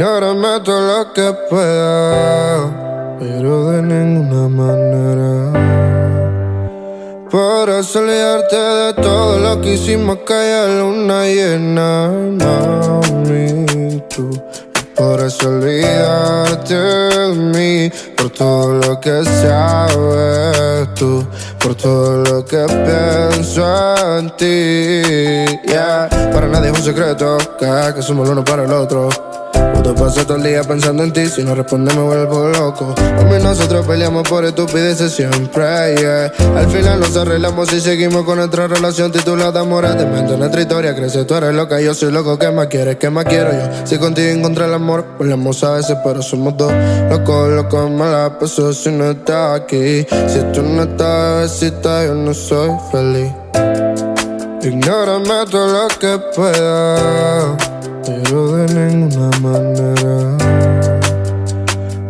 Ignórame todo lo que pueda, pero de ninguna manera. Para olvidarte de todo lo que hicimos que haya luna llena, mami, tú. Por eso olvidarte de mí, por todo lo que sabes tú, por todo lo que pienso en ti. Yeah, para nadie es un secreto, que, que somos el uno para el otro. Puedo pasar todo el día pensando en ti, si no respondes me vuelvo loco. A mí nosotros peleamos por estupideces siempre, yeah. Al final nos arreglamos y seguimos con nuestra relación titulada Amor de mente. Nuestra historia crece, tú eres loca, yo soy loco. ¿Qué más quieres? ¿Qué más quiero yo? Si contigo encontré el amor, volvemos a veces, pero somos dos. Locos, locos, mala paso si no estás aquí. Si tú no estás, besita, yo no soy feliz. Ignórame todo lo que pueda pero de ninguna manera.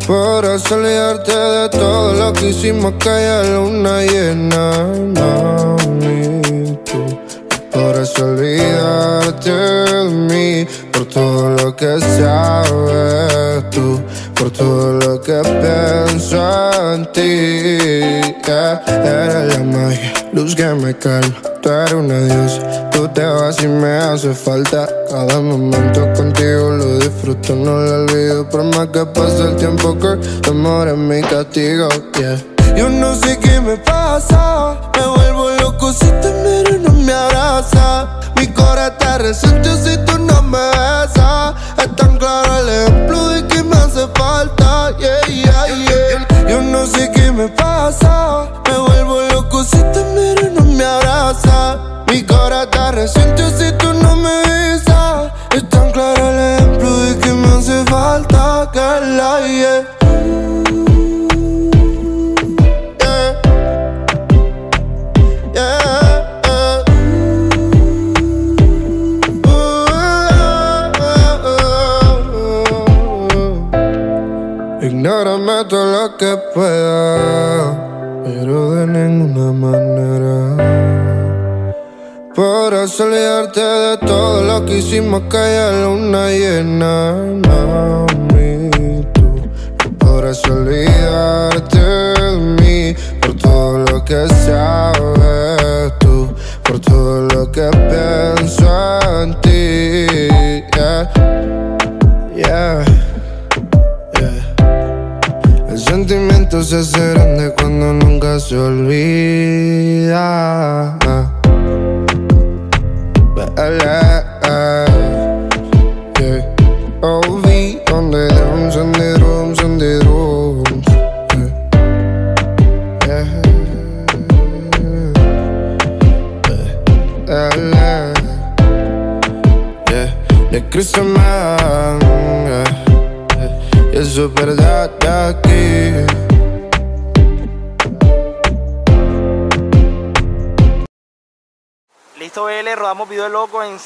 Para olvidarte de todo lo que hicimos que haya luna llena, mami, tú. Eso olvidarte de mí, por todo lo que sabes tú, por todo lo que pienso en ti. Yeah. Eres la magia, luz que me calma, tú eres una diosa, tú te vas y me hace falta. Cada momento contigo lo disfruto, no lo olvido, por más que pase el tiempo que tu amor es mi castigo. Yo no sé qué me pasa, me vuelvo loco si te miro y no me abraza. Mi corazón te resente si tú no me besas. Es tan claro el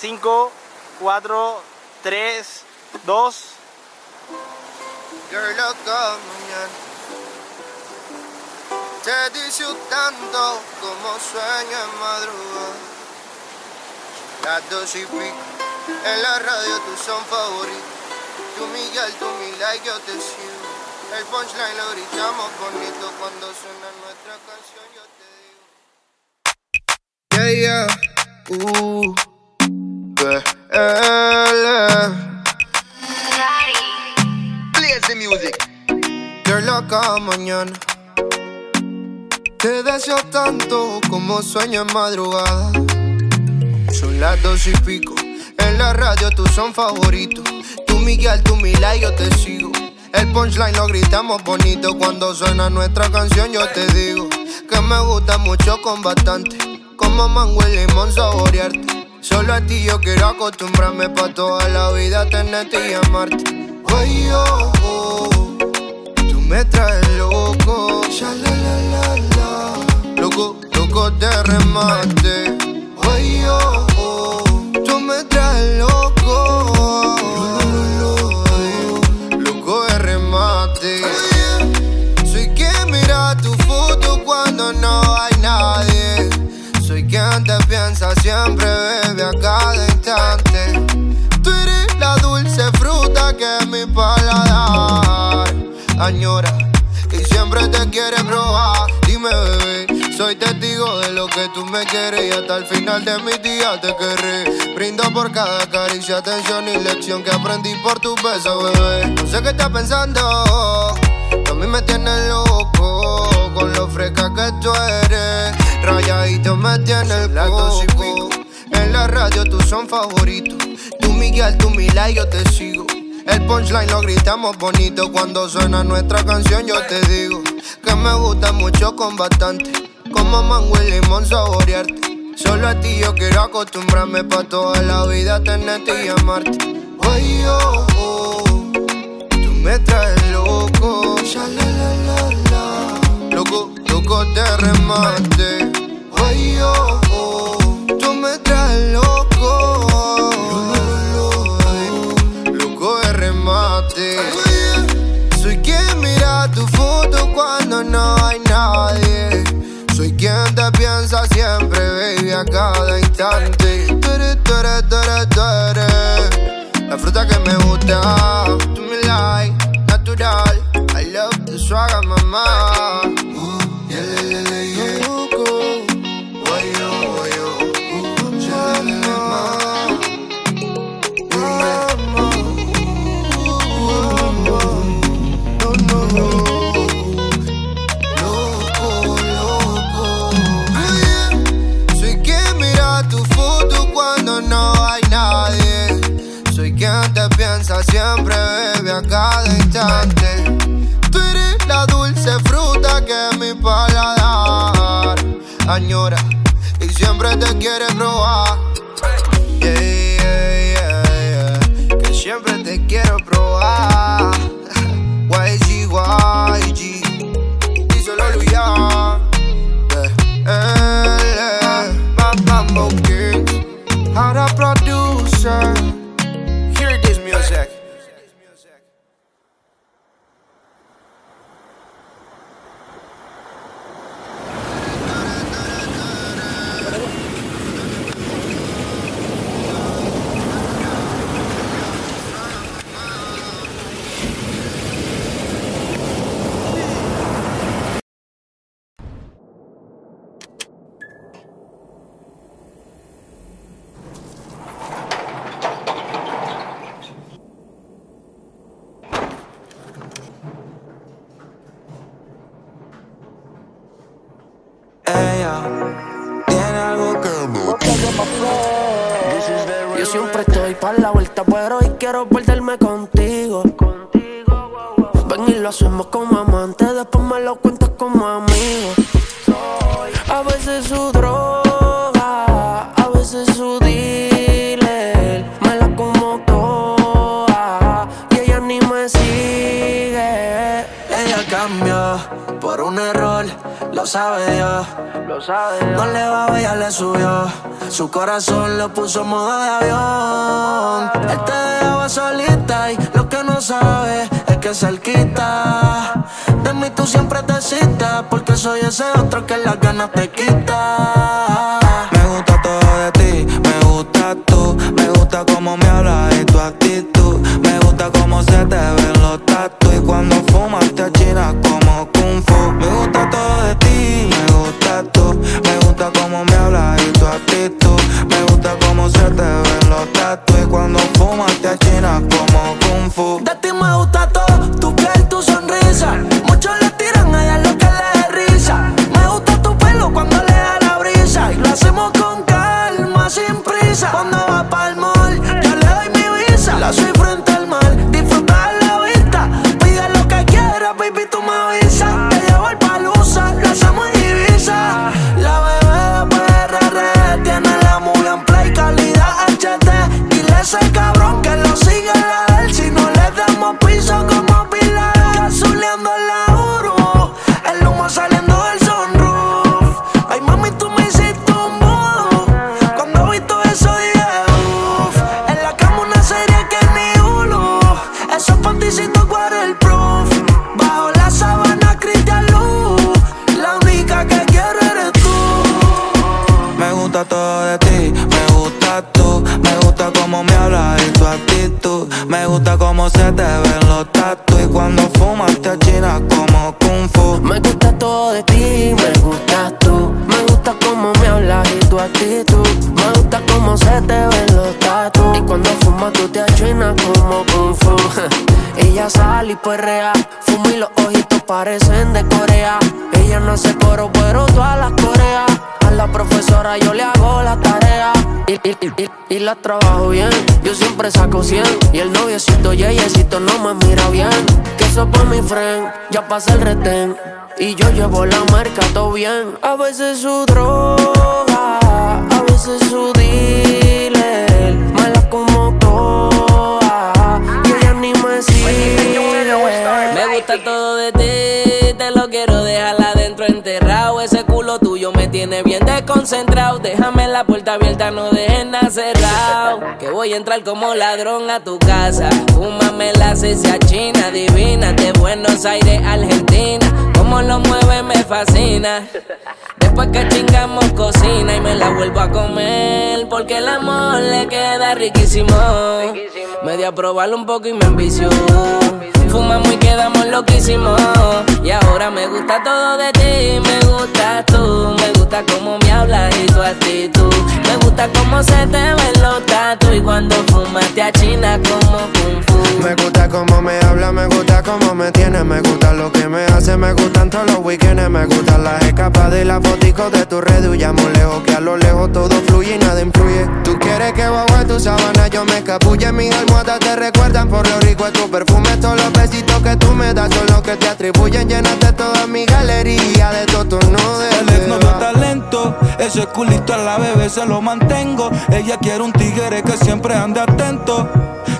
5, 4, 3, 2. Girl, mañana Te dice tanto como sueño en madrugada. Las dos y pico En la radio tú son favoritos Tú Miguel, tú mi like, yo te sigo. El punchline lo gritamos bonito Cuando suena nuestra canción yo te digo. Yeah, yeah, uh, BL Plays the music. Loca mañana. Te deseo tanto como sueño en madrugada. Son las dos y pico. En la radio tú son favoritos. Tú Miguel, tú mi like, yo te sigo. El punchline lo gritamos bonito. Cuando suena nuestra canción yo te digo Que me gusta mucho con bastante. Como mango y limón saborearte Solo a ti yo quiero acostumbrarme Pa' toda la vida tenerte y amarte Ay, oh, oh. Tú me traes loco, ya. Loco, loco de remate. Ay, oh, oh. Tú me traes loco. Loco de remate. Soy quien mira tu foto cuando no hay nadie. Soy quien te piensa siempre, añora y siempre te quiere probar. Dime, bebé, soy testigo de lo que tú me quieres y hasta el final de mi día te querré. Brindo por cada caricia, atención y lección que aprendí por tu beso, bebé. No sé qué estás pensando, a mí me tienes loco con lo fresca que tú eres. Rayadito me tiene el coco. En la radio tú son favoritos. Tú Miguel, tú Mila y yo te sigo. El punchline lo gritamos bonito cuando suena nuestra canción. Yo te digo que me gusta mucho con bastante. Como mango y limón saborearte. Solo a ti yo quiero acostumbrarme pa' toda la vida tenerte y amarte. Oye, oh, oh, tú me traes loco. Loco, loco de remate. Me Yo siempre estoy para la vuelta, pero hoy quiero perderme contigo. Ven y lo hacemos como amantes, después me lo cuentas como amigo. A veces su droga, a veces su dealer, me la como toda y ella ni me sigue. Ella cambió por un error, lo sabe Dios. Ella le subió. Su corazón lo puso en modo de avión. Él te dejaba solita y lo que no sabe es que cerquita. De mí tú siempre te citas, porque soy ese otro que las ganas te quita. Me gusta cómo se te ven los tatu y cuando fumas te achinas como kung fu. Me gusta todo de ti, me gustas tú. Me gusta cómo me hablas y tu actitud. Me gusta cómo se te ven los tatu y cuando fumas tú te achinas como kung fu. Ella sale y perrea, fuma y los ojitos parecen de Corea. Ella no hace coro, pero todas las coreas. A la profesora yo le hago la tarea y, la trabajo bien. Yo siempre saco 100 y el noviecito yeyecito no me mira bien. Que eso por mi friend, ya pasa el retén. Y yo llevo la marca todo bien. A veces su droga, a veces su dealer. Tiene bien desconcentrado. Déjame la puerta abierta, no dejes nada cerrado. Que voy a entrar como ladrón a tu casa. Fúmame la cecia china, divina, de Buenos Aires, Argentina. Como lo mueve me fascina. Después que chingamos cocina y me la vuelvo a comer. Porque el amor le queda riquísimo. Me di a probarlo un poco y me envició. Fumamos y quedamos loquísimos. Y ahora me gusta todo de ti, me gusta tú. Me gusta cómo me hablas y tu actitud. Me gusta cómo se te ven los tatu. Y cuando fumas te achinas como kung fu. Me gusta cómo me habla, me gusta cómo me tiene. Me gusta lo que me hace, me gustan todos los weekends. Me gustan las escapadas y las fotos de tu red. Huyamos lejos, que a lo lejos todo fluye y nada influye. Tú quieres que bajo tu sábana yo me escapulle. Mis almohadas te recuerdan por lo rico de tu perfume. Todos los besitos que tú me das son los que te atribuyen. Llenaste toda mi galería de nudo. El ex no talento, ese culito a la bebé se lo mantengo. Ella quiere un tigre que siempre ande atento.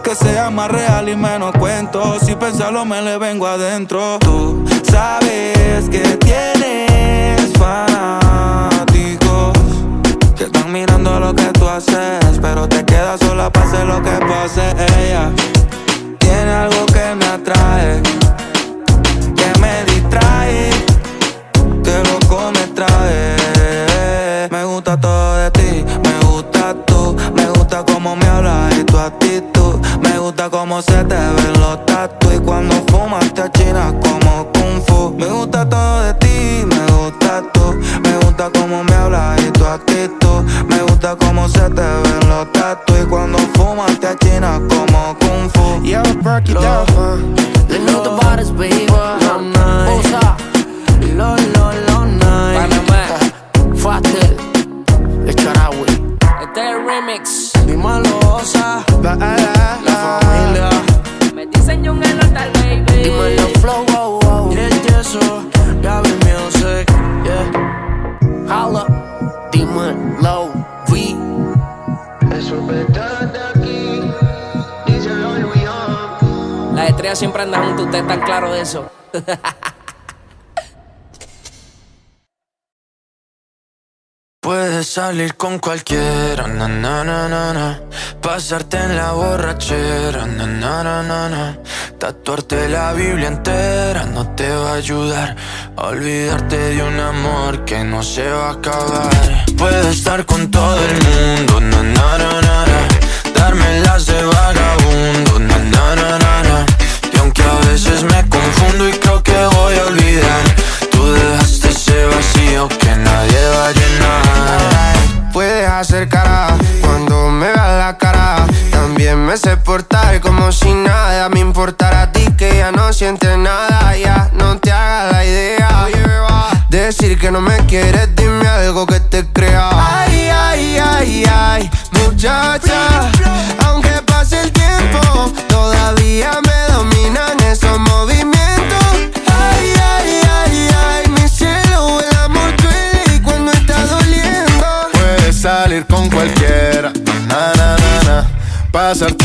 Que sea más real y menos cuento. Si pensarlo me le vengo adentro. Tú sabes que tienes fanáticos que están mirando lo que tú haces, pero te quedas sola pase lo que pase. Ella tiene algo que me atrae, que me distrae, que loco me trae. Me gusta todo de ti, me gusta tú, me gusta cómo me hablas y tu actitud. Me gusta cómo se te ven los tatu y cuando fumas te achinas como kung fu. Me gusta todo de ti, me gusta tú, me gusta cómo me hablas y tu actitud. Me gusta cómo se te ven knock you down. Siempre andan juntos, ustedes están claros de eso. Puedes salir con cualquiera, na na na na. Pasarte en la borrachera, na na na na. Tatuarte la Biblia entera no te va a ayudar olvidarte de un amor que no se va a acabar. Puedes estar con todo el mundo, na na na na. Darme las de vagabundo, na na na na aunque a veces me confundo y creo que voy a olvidar, tú dejaste ese vacío que nadie va a llenar. Puedes hacer cara cuando me veas la cara. También me sé portar como si nada me importara a ti que ya no sientes nada. Ya no te hagas la idea. Decir que no me quieres, Pasarte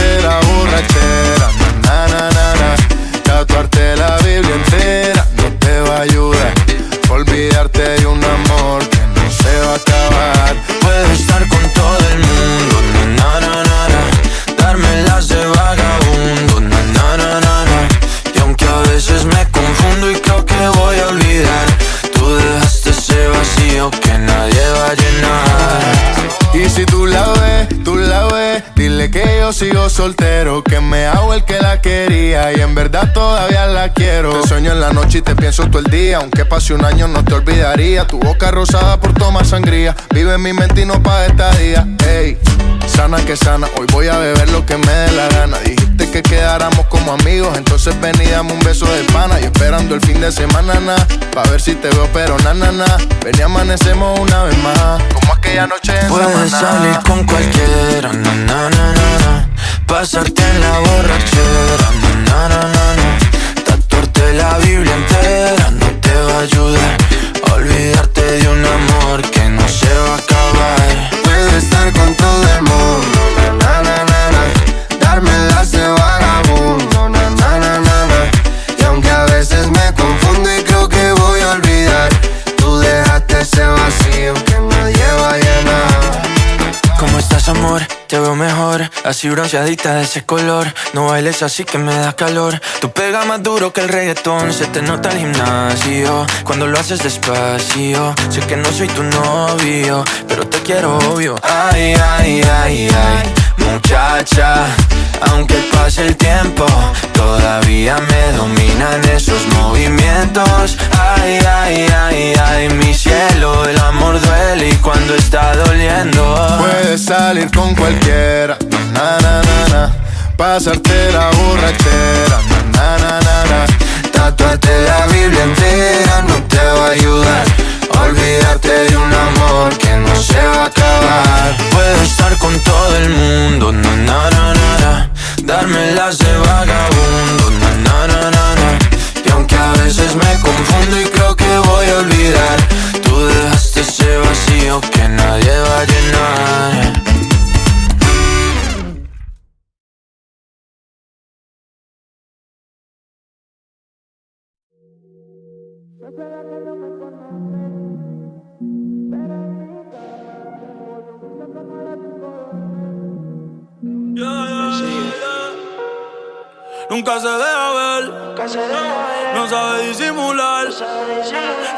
la noche y te pienso todo el día. Aunque pase un año no te olvidaría. Tu boca rosada por tomar sangría. Vive en mi mente y no pa' esta día. Ey, sana que sana. Hoy voy a beber lo que me dé la gana. Dijiste que quedáramos como amigos. Entonces ven y dame un beso de pana. Y esperando el fin de semana, na. Pa' ver si te veo, pero na, na, na. Ven y amanecemos una vez más. Como aquella noche en Puedes salir con cualquiera, na, na, na, na, Pasarte en la borrachera, na, na, na, na, Tatuarte la Biblia entera no te va a ayudar. Olvidarte de un amor que no se va a acabar. Puedo estar con todo el mundo, mejor, así bronceadita de ese color. No bailes así que me da calor. Tu pega más duro que el reggaetón, se te nota el gimnasio. Cuando lo haces despacio, sé que no soy tu novio, pero te quiero obvio. Ay, ay, ay, ay, muchacha. Aunque pase el tiempo, todavía me dominan esos movimientos. Ay, ay, ay, ay, mi cielo, el amor duele y cuando está doliendo. Puedes salir con cualquiera, na na na na. Pasarte la borrachera, na na na na. Tatuarte la Biblia entera no te va a ayudar. Olvidarte de un amor que no se va Puedo estar con todo el mundo, na na na na, de vagabundo, na na na. Y aunque a veces me confundo y creo que voy a olvidar, tú dejaste ese vacío que nadie va a llenar. Nunca se deja ver, no sabe disimular.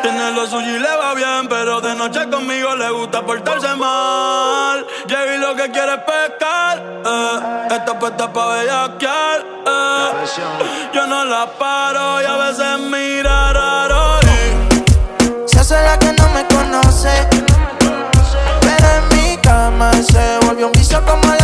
Tiene lo suyo y le va bien, pero de noche conmigo le gusta portarse mal. Llegué lo que quiere es pescar, eh. Está puesta pa' bellaquear, eh. Yo no la paro y a veces mira raro. y Se hace la que no me conoce. Pero en mi cama se volvió un vicio como a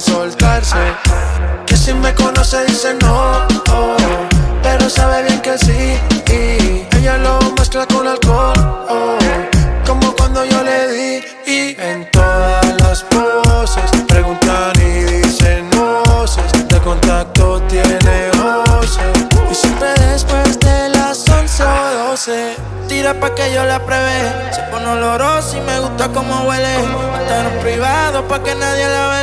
soltarse. Que si me conoce dice no, oh, pero sabe bien que sí. Y ella lo mezcla con alcohol, oh, como cuando yo le di. Y en todas las poses preguntan y dicen voces. De contacto tiene voces. Y siempre después de las 11 o 12, tira pa' que yo la pruebe. Se pone oloroso y me gusta como huele. Hasta en privado pa' que nadie la vea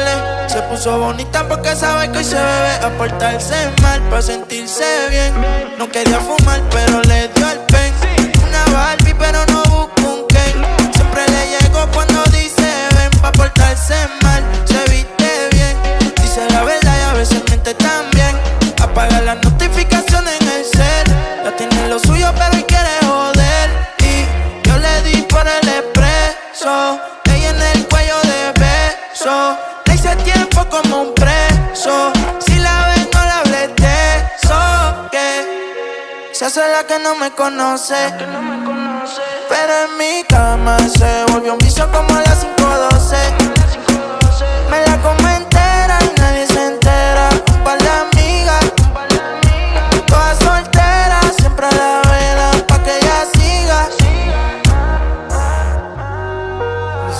Puso bonita porque sabe que hoy se bebe. A portarse mal pa' sentirse bien. No quería fumar, pero le dio el me conoce. Pero en mi cama se volvió un vicio como a las 5.12. Me la como entera y nadie se entera. Un par de amigas, todas solteras, siempre a la vela pa' que ella siga.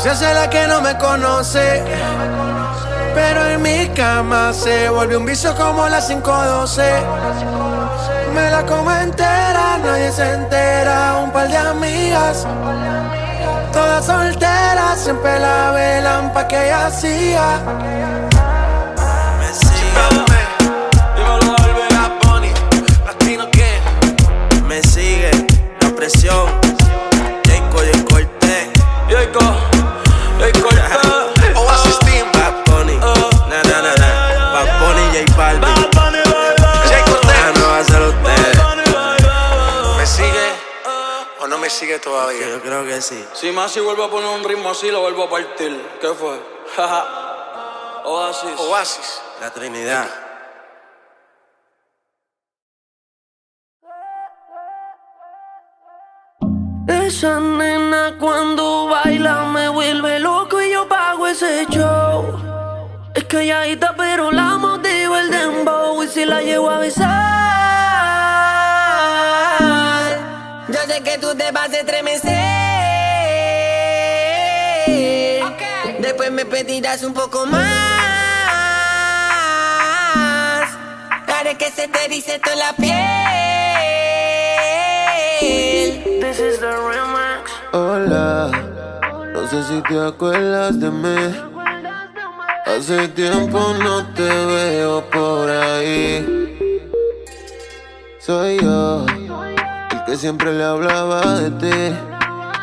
Se hace la que no me conoce. Pero en mi cama se volvió un vicio como las 5.12. Me la como entera, nadie se entera. Un par de amigas, todas solteras, siempre la velan pa' que ella siga. Yo creo que sí. Si Masi vuelve a poner un ritmo así, lo vuelvo a partir. ¿Qué fue? Oasis. Oasis. La Trinidad. Esa nena cuando baila me vuelve loco y yo pago ese show. Es calladita pero la motivo el dembow y si la llevo a besar. Yo sé que tú te vas a estremecer. Después me pedirás un poco más. Haré que se te erice toda la piel. This is the remix. Hola, no sé si te acuerdas de mí. Hace tiempo no te veo por ahí. Soy yo, que siempre le hablaba de ti.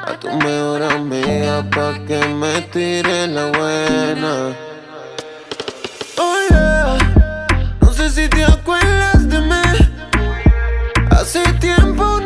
A tu mejor amiga pa' que me tire la buena. Hola, no sé si te acuerdas de mí. Hace tiempo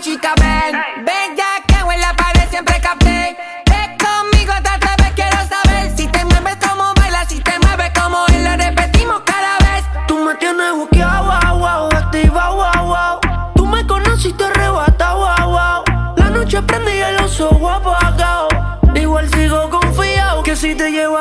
darte, chica. Ven, ven ya que en la pared siempre capté. Ven conmigo, te atreves, quiero saber si te mueves como bailas, si te mueves como él. Lo repetimos cada vez. Tú me tienes buqueado, wow, wow, activa, wow, wow. Tú me conociste arrebata, wow, wow. La noche prendí y los ojos apagados. Igual sigo confiado que si te llevo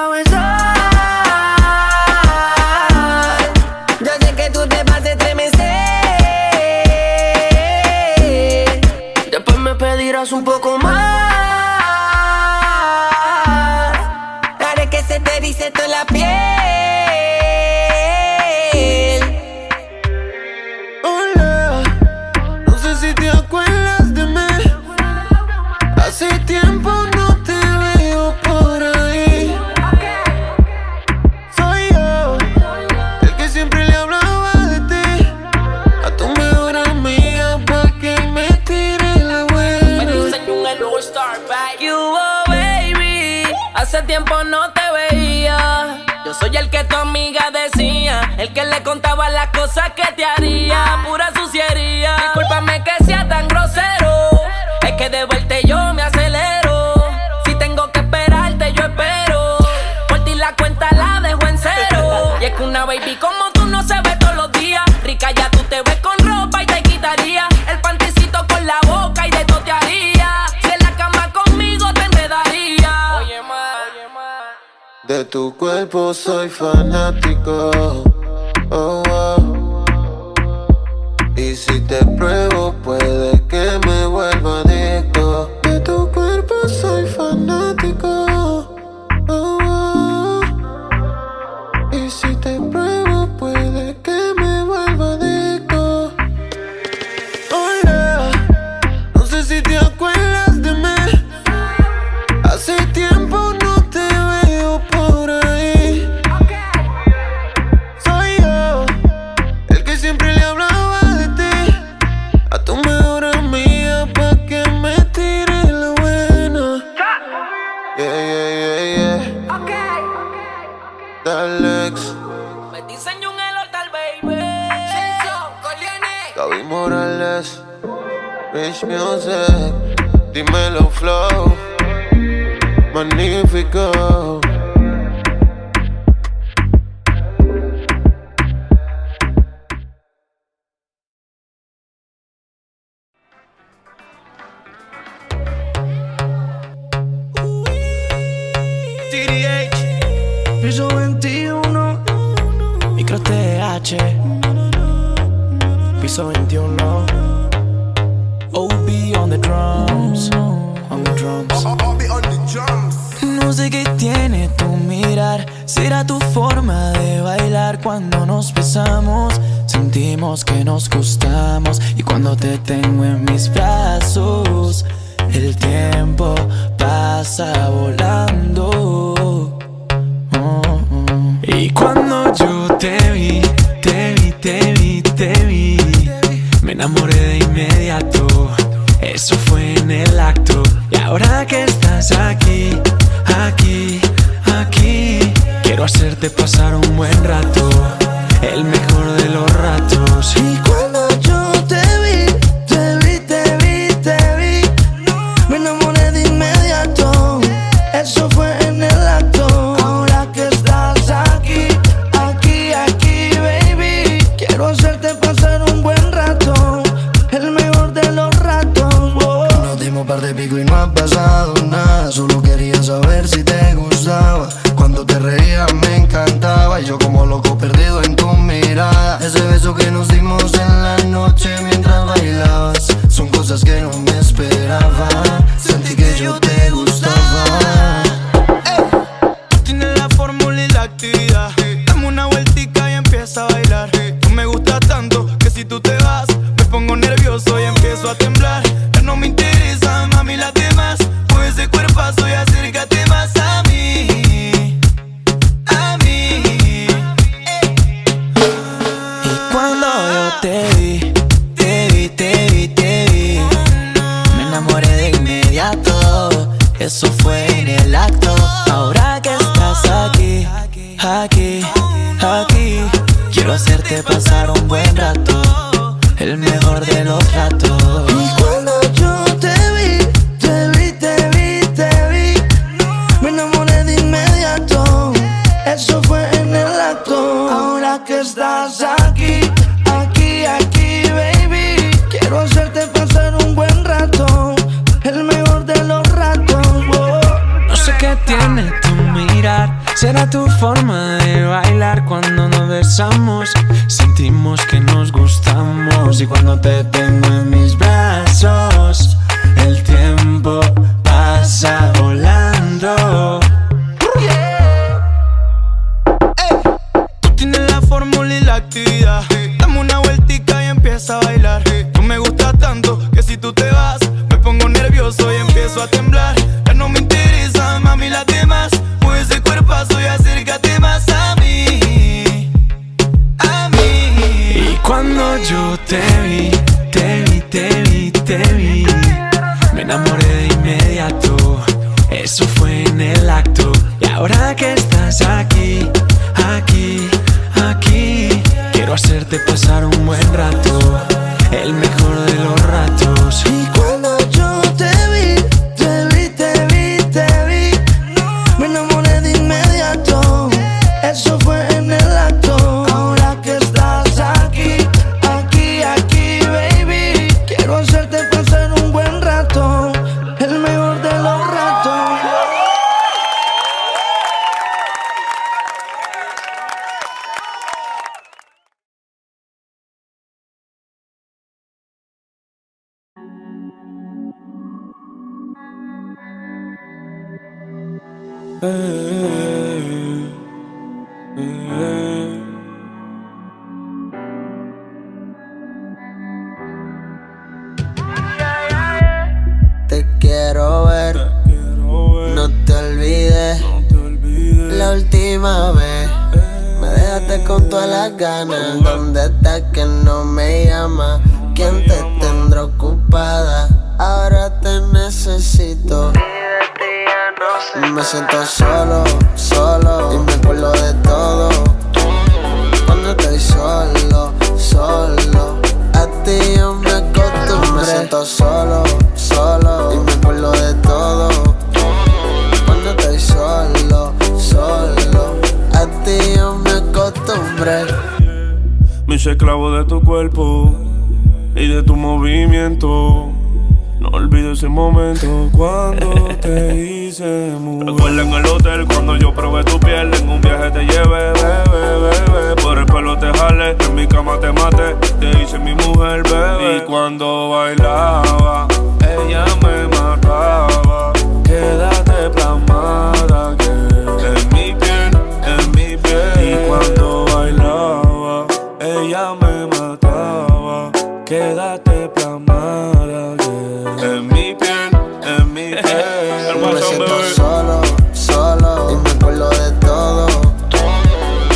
En mi piel, en mi piel. Me siento solo, solo. Y me acuerdo de todo.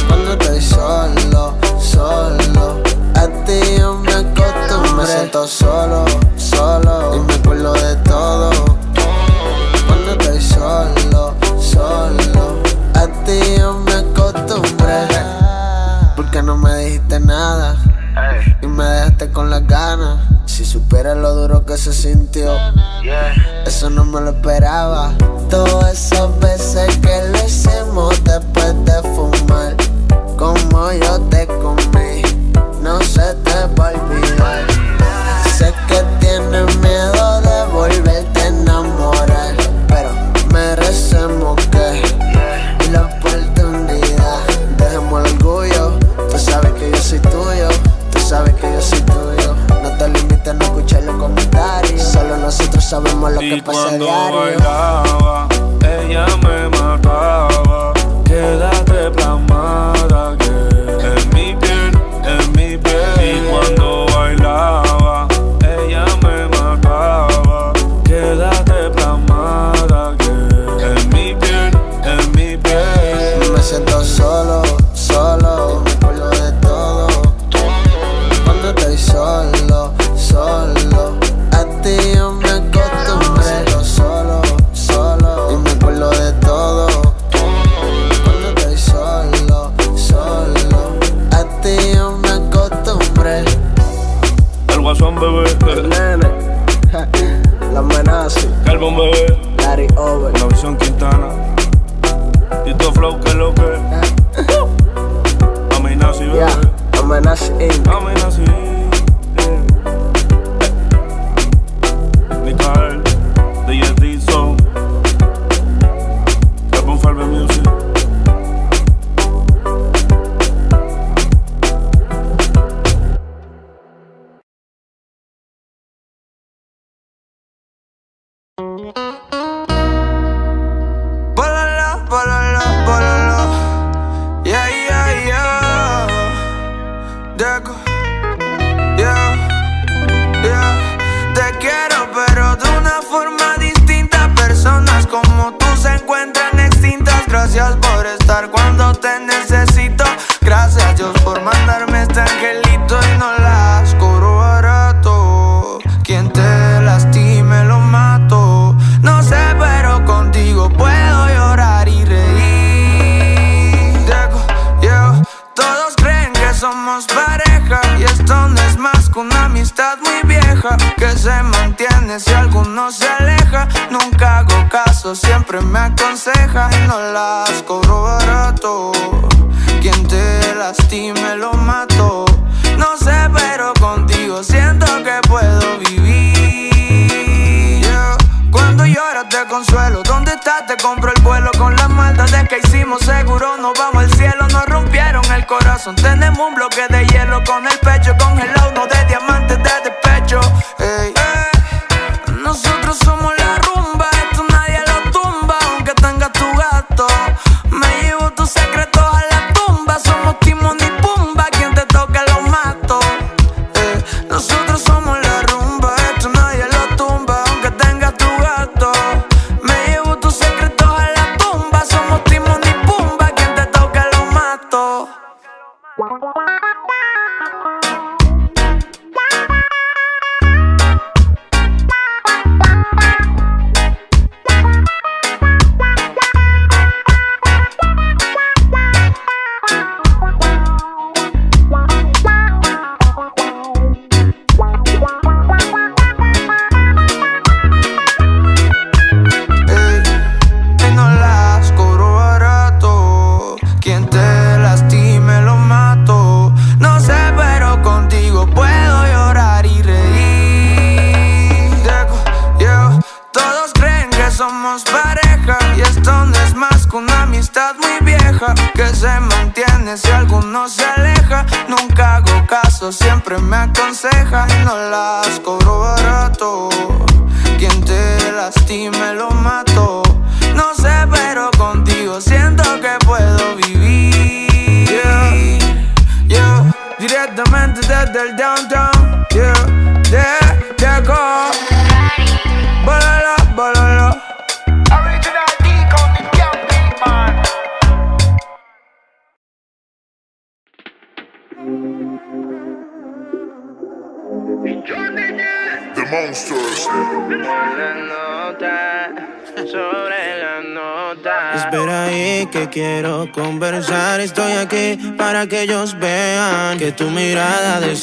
Cuando estoy solo, solo. A ti yo me acostumbré. Me siento solo, solo. Y me acuerdo de todo. Cuando estoy solo, solo. A ti yo me acostumbré. Porque no me dijiste nada. Y me dejaste con las ganas supieras lo duro que se sintió. Eso no me lo esperaba. Todas esas veces que lo hicimos después.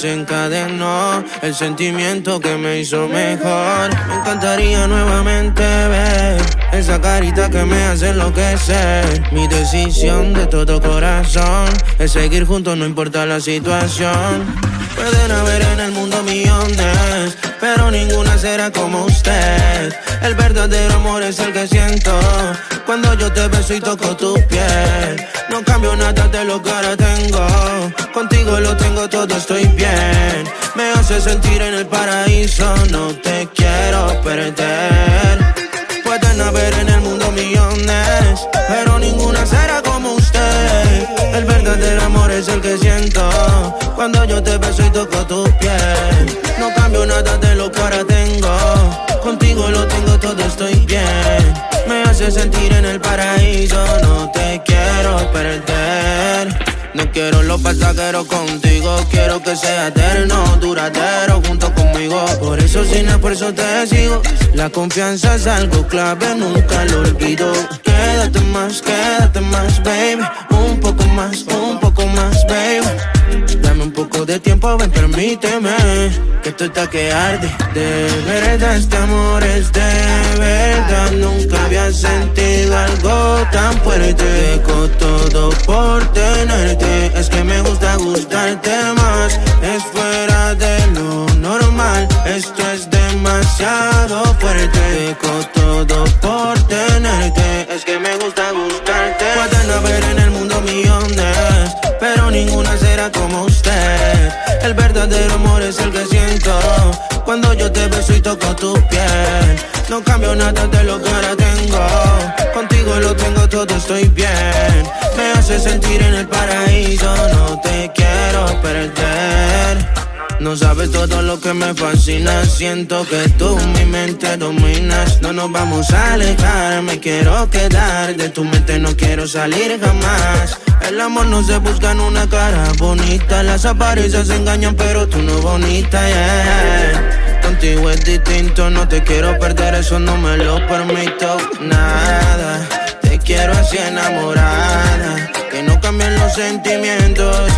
Desencadenó el sentimiento que me hizo mejor. Me encantaría nuevamente ver esa carita que me hace enloquecer. Mi decisión de todo corazón es seguir juntos, no importa la situación. Pueden haber en el mundo millones, pero ninguna será como usted. El verdadero amor es el que siento cuando yo te beso y toco tu piel. No cambio nada de lo que ahora tengo. Contigo lo tengo todo, estoy bien. Me hace sentir en el paraíso, no Sentir en el paraíso, no te quiero perder. No quiero los pasajeros contigo, quiero que sea eterno, duradero junto conmigo. Por eso sin esfuerzo te sigo. La confianza es algo clave, nunca lo olvido. Quédate más, quédate más, baby. Un poco más, un poco más, baby. Poco de tiempo, ven, permíteme Que esto está que arde. De verdad este amor es de verdad. Nunca había sentido algo tan fuerte. Dejo todo por tenerte. Es que me gusta gustarte más. Es fuera de lo normal. Esto es demasiado fuerte. Dejo El verdadero amor es el que siento. Cuando yo te beso y toco tu piel No cambio nada de lo que ahora tengo. Contigo lo tengo todo, estoy bien. Me hace sentir en el paraíso No te quiero perder no sabes todo lo que me fascina. Siento que tú mi mente dominas. No nos vamos a alejar. Me quiero quedar. De tu mente no quiero salir jamás. El amor no se busca en una cara bonita. Las apariencias engañan, pero tú no bonita, yeah. Contigo es distinto. No te quiero perder, eso no me lo permito. Nada. Te quiero así enamorada. Que no cambien los sentimientos.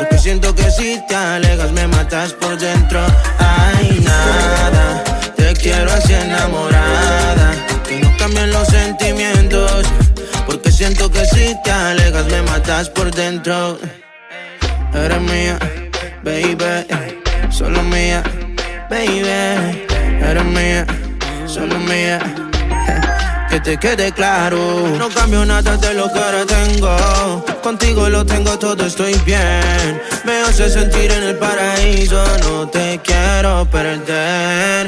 Porque siento que si te alejas me matas por dentro. Ay, nada, te quiero así enamorada. Que no cambien los sentimientos. Porque siento que si te alejas me matas por dentro. Eres mía, baby, solo mía, baby. Eres mía, solo mía. Que te quede claro, no cambio nada de lo que ahora tengo. Contigo lo tengo todo, estoy bien. Me hace sentir en el paraíso, no te quiero perder.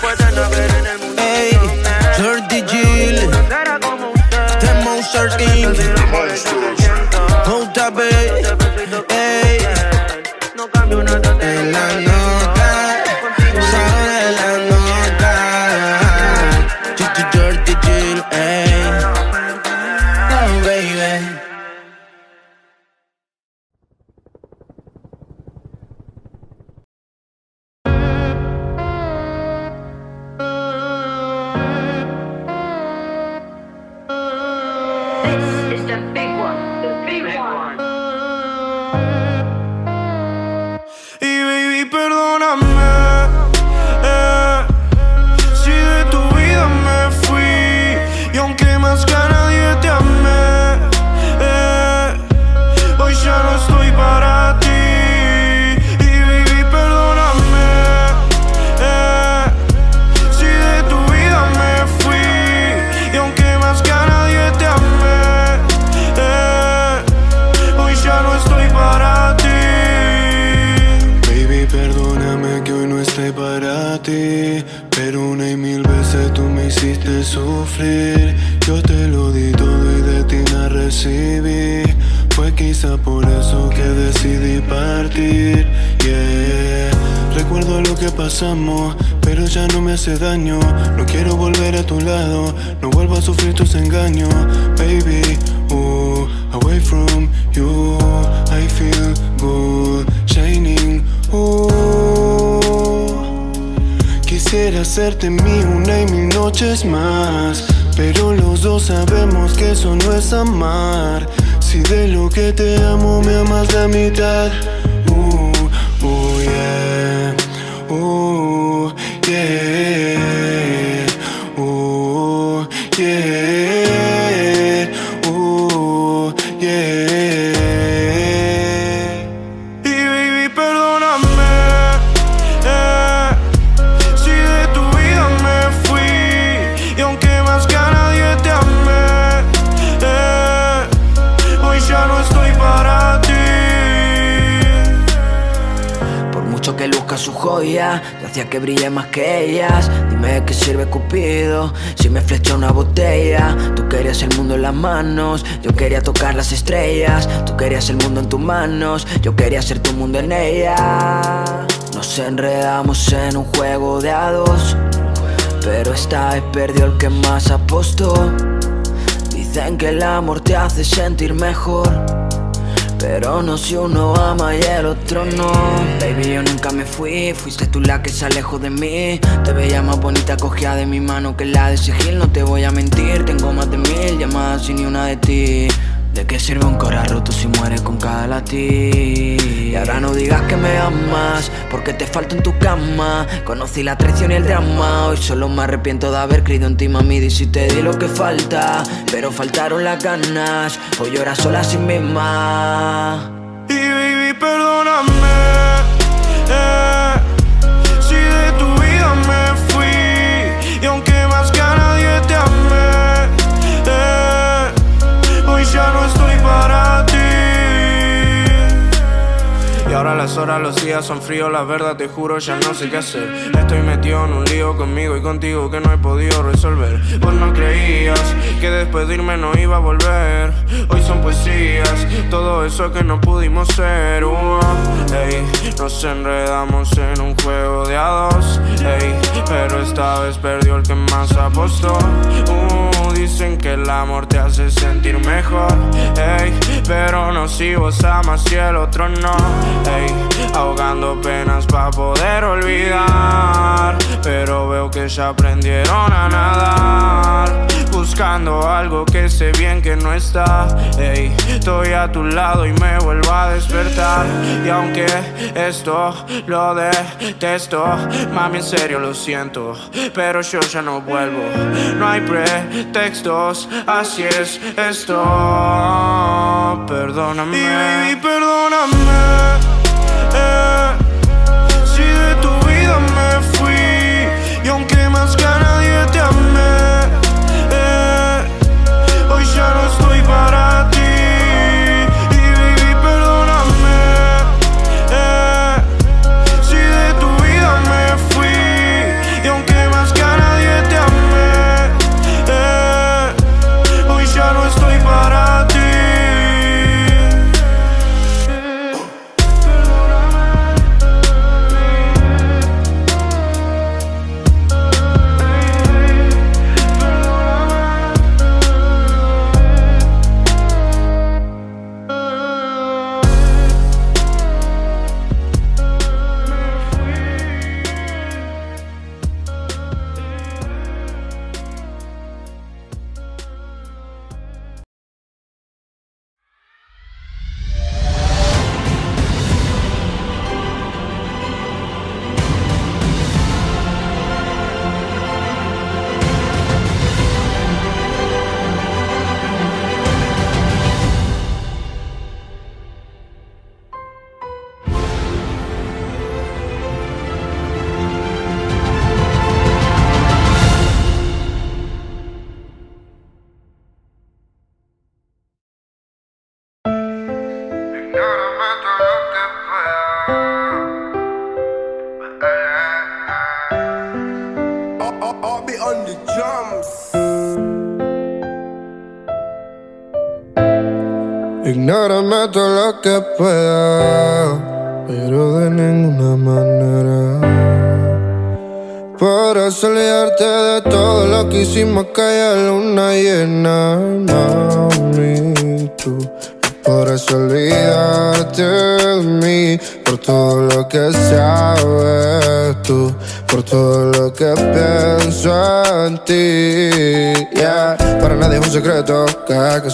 Pueden haber en el mundo Hey, Jordi Gill, The Monsters Inc. JB, hey, No cambio nada de en la Yo te lo di todo y de ti me recibí. Fue quizá por eso que decidí partir. Yeah. Recuerdo lo que pasamos, pero ya no me hace daño. No quiero volver a tu lado, no vuelvo a sufrir tus engaños, baby. Ooh, away from you, I feel good, shining. Ooh. Quisiera hacerte mi una y mil noches más. Pero los dos sabemos que eso no es amar. Si de lo que te amo me amas la mitad. Que brille más que ellas. Dime qué sirve Cupido si me flecha una botella. Tú querías el mundo en las manos, yo quería tocar las estrellas. Tú querías el mundo en tus manos, yo quería ser tu mundo en ella. Nos enredamos en un juego de a dos, pero esta vez perdió el que más apostó. Dicen que el amor te hace sentir mejor. Pero no si uno ama y el otro no. Baby, yo nunca me fui Fuiste tú la que se alejó de mí. Te veía más bonita cogida de mi mano que la de Sigil No te voy a mentir Tengo más de mil llamadas y ni una de ti ¿De qué sirve un corazón roto si muere con cada latir? Y ahora no digas que me amas Porque te falta en tu cama Conocí la traición y el drama Hoy solo me arrepiento de haber creído en ti, mami Y si te di lo que falta Pero faltaron las ganas Hoy lloras sola sin misma Y baby, perdóname. eh, horas, los días son fríos, la verdad te juro, ya no sé qué hacer. Estoy metido en un lío conmigo y contigo que no he podido resolver. Vos no creías que después de irme no iba a volver. Hoy son poesías, todo eso que no pudimos ser. Uh, ey, nos enredamos en un juego de a dos. ey, pero esta vez perdió el que más apostó. Uh, dicen que el amor te hace sentir mejor. ey, pero no si vos amas y el otro no. ey, ahogando penas para poder olvidar. Pero veo que ya aprendieron a nadar. Buscando algo que sé bien que no está. ey, estoy a tu lado y me vuelvo a despertar. Y aunque esto lo detesto, mami, en serio lo siento. Pero yo ya no vuelvo. No hay pretextos, así es esto. Perdóname. Y baby, perdóname.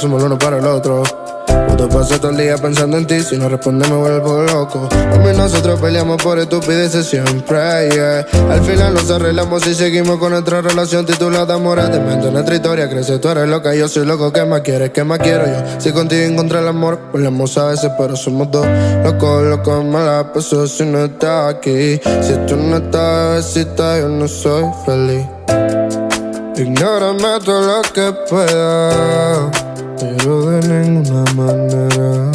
Somos el uno para el otro. Puedo pasar todo el día pensando en ti, si no respondes me vuelvo loco. A mí nosotros peleamos por estupideces siempre. Al final nos arreglamos y seguimos con nuestra relación titulada Amor de mente. Nuestra historia crece, tú eres loca, yo soy loco. ¿Qué más quieres? ¿Qué más quiero yo? Si contigo encontré el amor, volvemos a veces, pero somos dos. Locos, locos, mala paso si no estás aquí. Si tú no estás, besita, yo no soy feliz. Ignórame todo lo que pueda, pero de ninguna manera.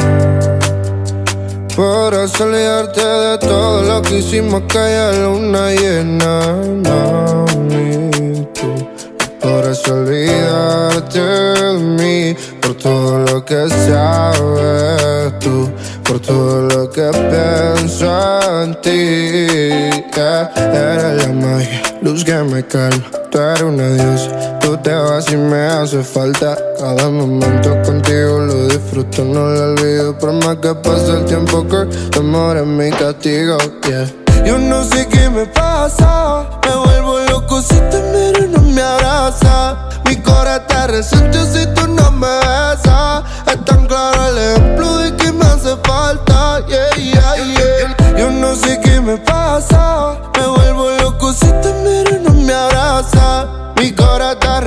Para olvidarte de todo lo que hicimos aquella luna llena, mami, tú. Eso olvidarte de mí, por todo lo que sabes tú, por todo lo que pienso en ti. Yeah. Eres la magia, luz que me calma, tú eres una diosa, tú te vas y me hace falta. Cada momento contigo lo disfruto, no lo olvido, por más que pase el tiempo que tu amor mi castigo. Yeah. Yo no sé qué me pasa, me vuelvo loco si te miro y no me abraza. Mi corazón te resente si tú no me besas. Es tan claro el ejemplo de que me hace falta. Yeah, yeah. Yo no sé qué me pasa,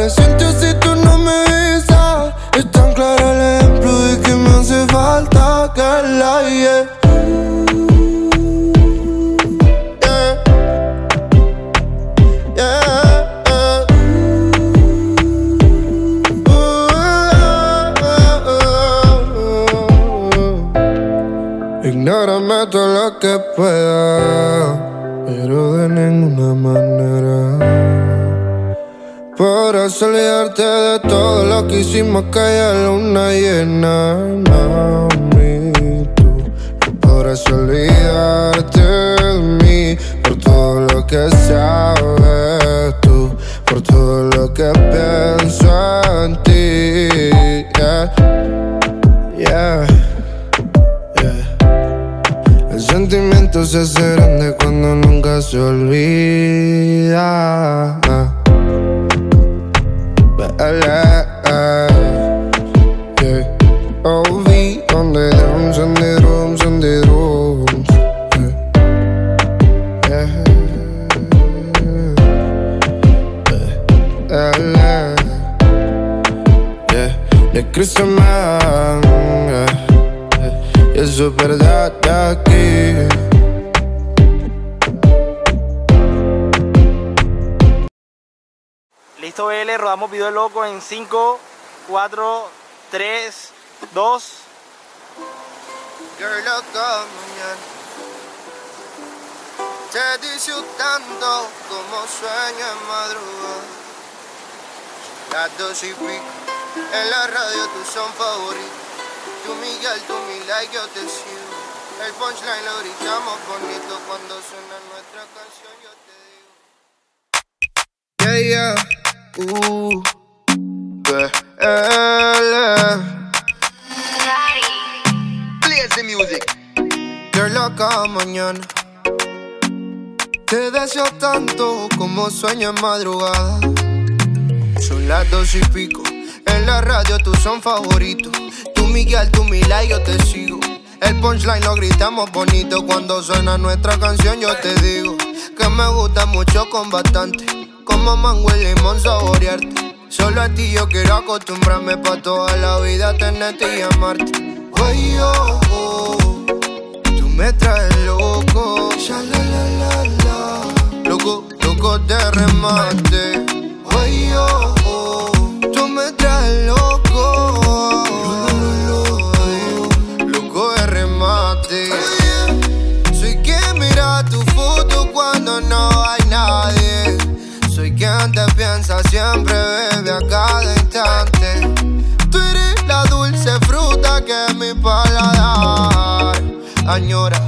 resente si tú no me besas. Es tan claro el ejemplo de que me hace falta. Que la. Yeah, Ignórame todo lo que pueda, pero de ninguna manera. Para olvidarte de todo lo que hicimos aquella luna llena, mami, tú. Por eso olvidarte de mí, por todo lo que sabes tú, por todo lo que pienso en ti. Yeah, yeah, yeah. El sentimiento se hace grande cuando nunca se olvida. OV, donde drums and the drums and the drums. Yeah. Yeah. Yeah. Yeah. De Christian Man, yeah. Yeah. Y eso es rodamos video loco en 5, 4, 3, 2. Girl, mañana Te disfrutando como sueño en madrugada. Las dos y pico En la radio tú son favoritos Tú Miguel, tú mi like, yo te sigo. El punchline lo gritamos bonito Cuando suena nuestra canción yo te digo. Yeah, yeah Uh, BL Play the music. You're loca mañana. Te deseo tanto como sueño en madrugada. Son las dos y pico. En la radio tú son favoritos. Tú Miguel, tú mi like, yo te sigo. El punchline lo gritamos bonito cuando suena nuestra canción. Yo te digo que me gusta mucho con bastante. Como mango y limón saborearte. Solo a ti yo quiero acostumbrarme pa' toda la vida tenerte y amarte. Oye, oh, oh, tú me traes loco. Ya. Loco, loco de remate. Oye, oh, oh, tú me traes loco. piensa siempre, bebe a cada instante. Tú eres la dulce fruta que mi paladar añora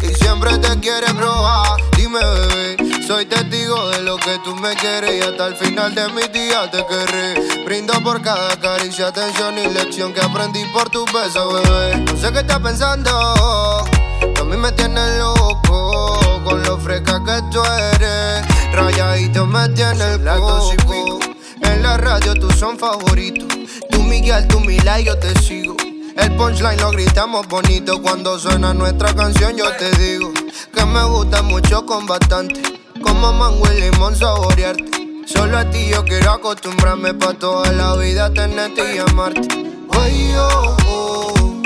y siempre te quiere probar. Dime, bebé, soy testigo de lo que tú me quieres y hasta el final de mis días te querré. Brindo por cada caricia, atención y lección que aprendí por tu beso, bebé. No sé qué estás pensando, a mí me tienes loco con lo fresca que tú eres. Rayadito me tiene el coco. En la radio tú son favoritos. Tú Miguel, tú Mila y yo te sigo. El punchline lo gritamos bonito cuando suena nuestra canción. Yo te digo que me gusta mucho con bastante. Como mango y limón saborearte. Solo a ti yo quiero acostumbrarme pa' toda la vida tenerte y amarte. Ay, oh, oh,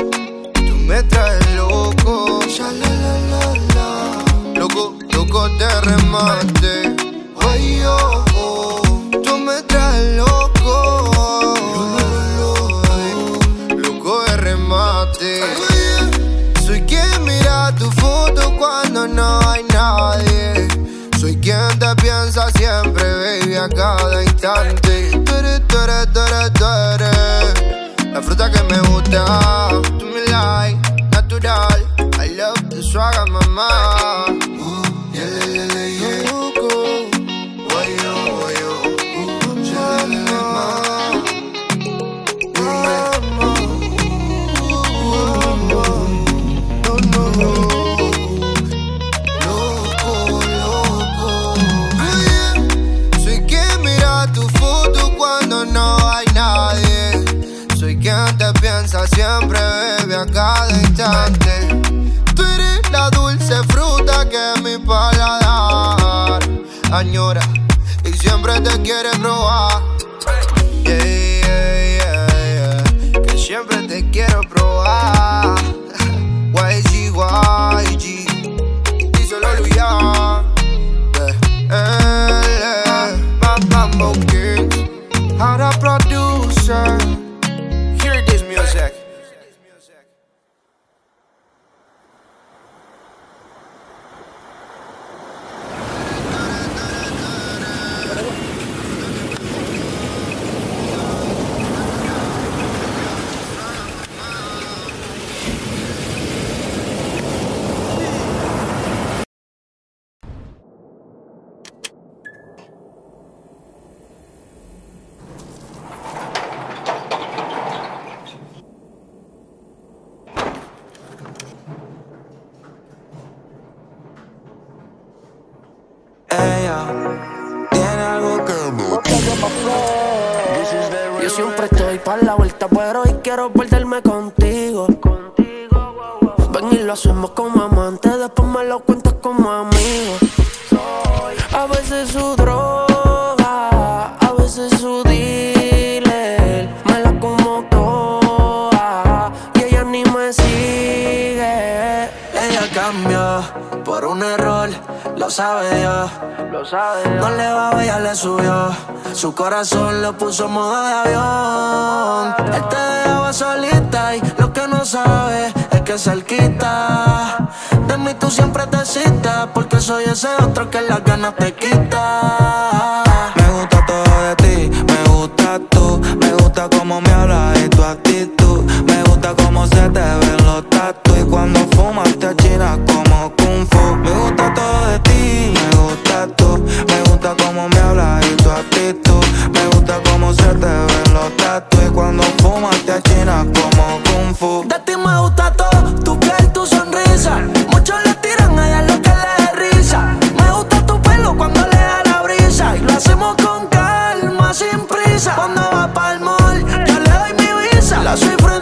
tú me traes loco. Ya, la, la, la, la. Loco, loco de remate. Ay, oh, tú me traes loco. Loco de remate. Soy quien mira tu foto cuando no hay nadie. Soy quien te piensa siempre, baby, a cada instante. Tú eres, tú eres, tú eres, tú eres La fruta que me gusta. Tú me like, natural. I love the swagger, mamá. Siempre te quiere probar. Yeah, yeah, yeah, yeah. Que siempre te quiero probar. YG, YG. Díselo, Luya. Mambo Kings. The producer. Corazón mi visa. La soy frente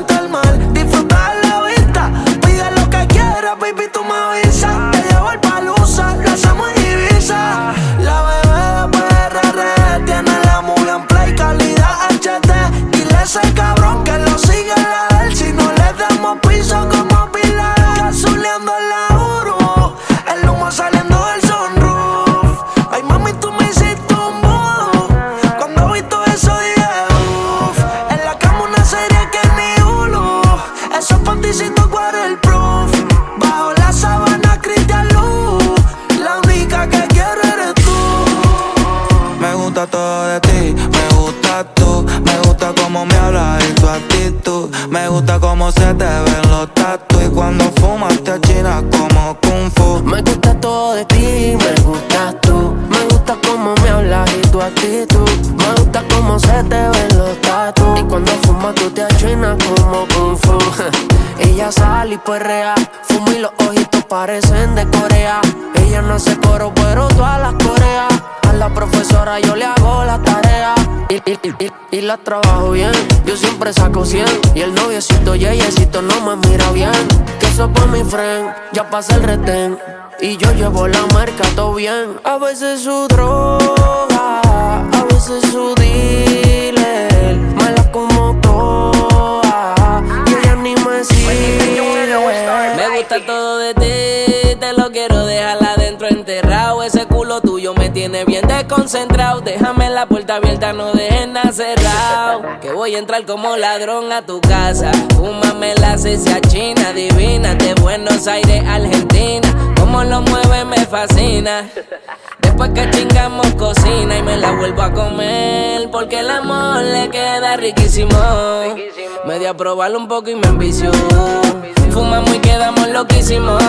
trabajo bien. Yo siempre saco 100. Y el noviecito, yeyecito, no me mira bien. Que eso por mi friend. Ya pasa el retén. Y yo llevo la marca todo bien. A veces su droga, a veces su dealer. Tiene bien desconcentrado. Déjame la puerta abierta, no dejes nada cerrado. Que voy a entrar como ladrón a tu casa. Fúmame la cecia china, divina, de Buenos Aires, Argentina. Como lo mueve me fascina. Después que chingamos cocina y me la vuelvo a comer. Porque el amor le queda riquísimo. Me di a probarlo un poco y me envició. Fumamos y quedamos loquísimos.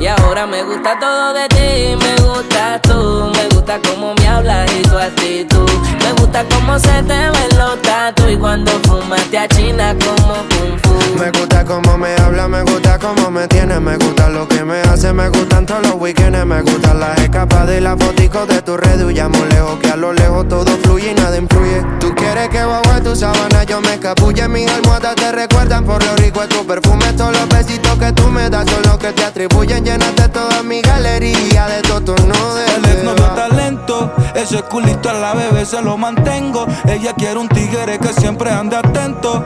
Y ahora me gusta todo de ti. Me gusta tú. Me gusta cómo me hablas y tu actitud. Me gusta cómo se te ven los tatu. Y cuando fumas te achinas como kung fu. Me gusta cómo me habla, me gusta cómo me tiene, me gusta lo que me hace, me gustan todos los weekends, me gustan las escapadas y las foticos de tu red. Huyamos lejos, que a lo lejos todo fluye y nada influye. Tú quieres que bajo tu sábana yo me escapulle, mis almohadas te recuerdan por lo rico de tu perfume. Todos los besitos que tú me das son los que te atribuyen, llenaste toda mi galería de tu El ex no talento, ese culito a la bebé se lo mantengo. Ella quiere un tigre que siempre ande atento,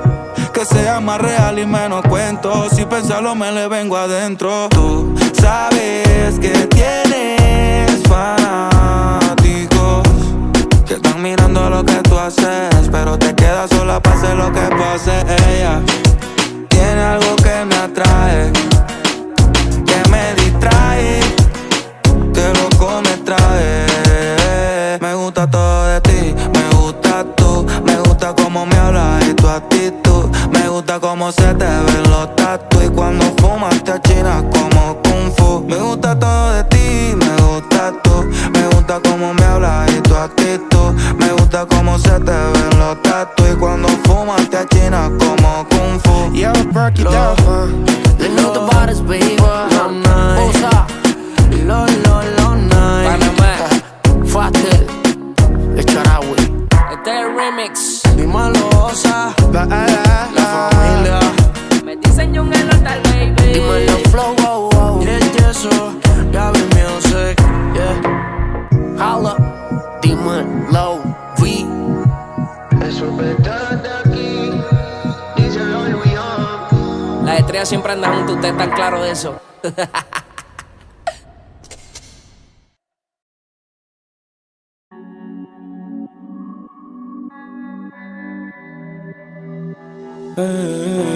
que sea más real y menos cuento. Si pensarlo me le vengo adentro. Tú sabes que tienes fanáticos que están mirando lo que tú haces, pero te quedas sola pase lo que pase. Ella tiene algo que me atrae, que me distrae que loco me trae. Me gusta todo de ti, me gusta tú, me gusta cómo me hablas y tu actitud. Me gusta cómo se te ven los tatu y cuando fumas te achinas como kung fu. Me gusta todo de ti, me gusta tú, me gusta cómo me hablas y tu actitud. Me gusta cómo se te ven fu. Yo, break it down, siempre andan juntos, ustedes están claros de eso. Te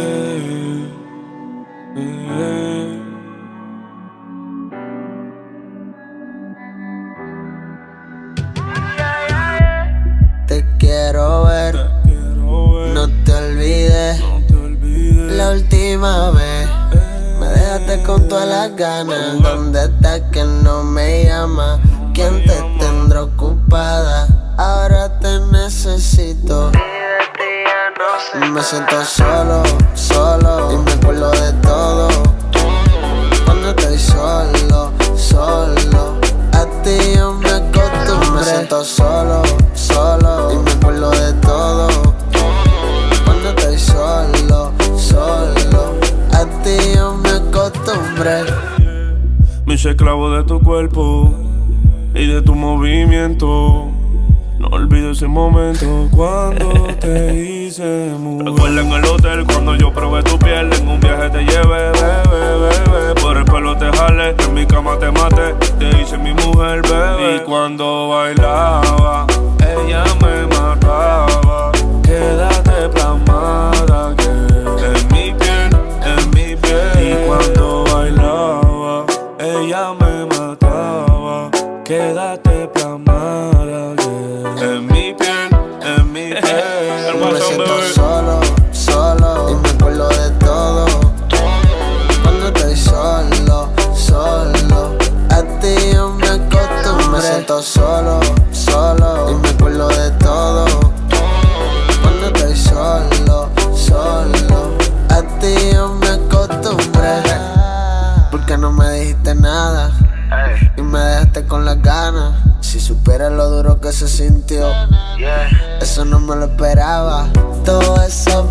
se sintió. Yeah. Eso no me lo esperaba. Todo eso